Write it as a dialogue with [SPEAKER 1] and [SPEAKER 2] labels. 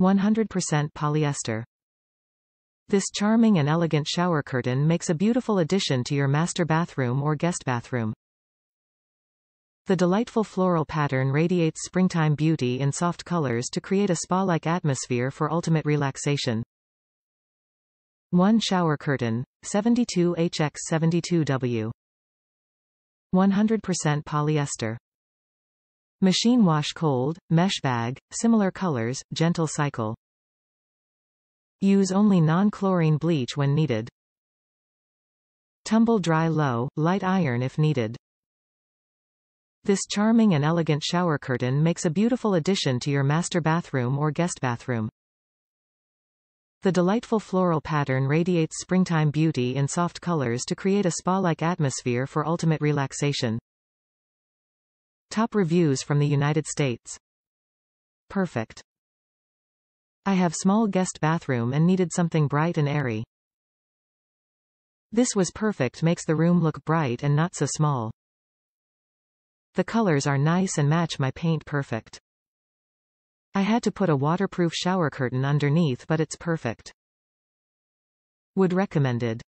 [SPEAKER 1] 100% polyester. This charming and elegant shower curtain makes a beautiful addition to your master bathroom or guest bathroom. The delightful floral pattern radiates springtime beauty in soft colors to create a spa-like atmosphere for ultimate relaxation. 1 shower curtain, 72HX72W. 100% polyester. Machine wash cold, mesh bag, similar colors, gentle cycle. Use only non-chlorine bleach when needed. Tumble dry low, light iron if needed. This charming and elegant shower curtain makes a beautiful addition to your master bathroom or guest bathroom. The delightful floral pattern radiates springtime beauty in soft colors to create a spa-like atmosphere for ultimate relaxation. Top reviews from the United States. Perfect. I have small guest bathroom and needed something bright and airy. This was perfect makes the room look bright and not so small. The colors are nice and match my paint perfect. I had to put a waterproof shower curtain underneath but it's perfect. Would recommended.